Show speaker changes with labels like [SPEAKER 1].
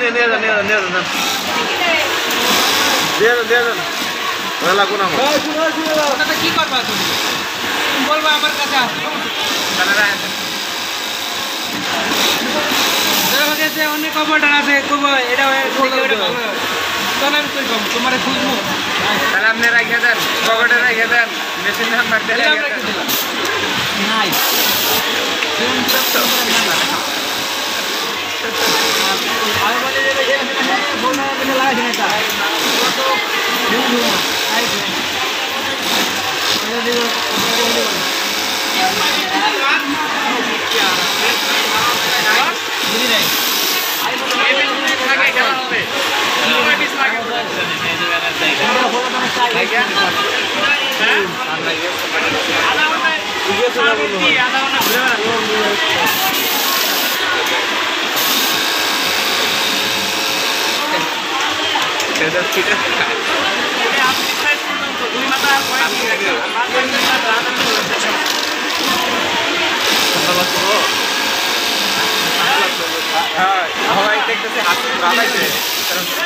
[SPEAKER 1] নিয়ে যান দিয়ে যান দিয়ে যান ওরা লাগবো না আমার।
[SPEAKER 2] ওটাতে কি করবা তুমি? তুমি বলবা আমার কাছে আসো। তোর কাছে যে অনেক অপারেটর আছে কব এটা। তখন আমি কই কম তোমার খুঁজবো।
[SPEAKER 3] তাহলে আপনি রেখে দেন পকেটে রেখে দেন মেশিন নাম্বার
[SPEAKER 2] দিলাম?
[SPEAKER 3] আধা ঘন্টায় কি আধা ঘণ্টা মাথা আর পরে সবাই দেখতেছে হাত রাখাইছে
[SPEAKER 1] কপি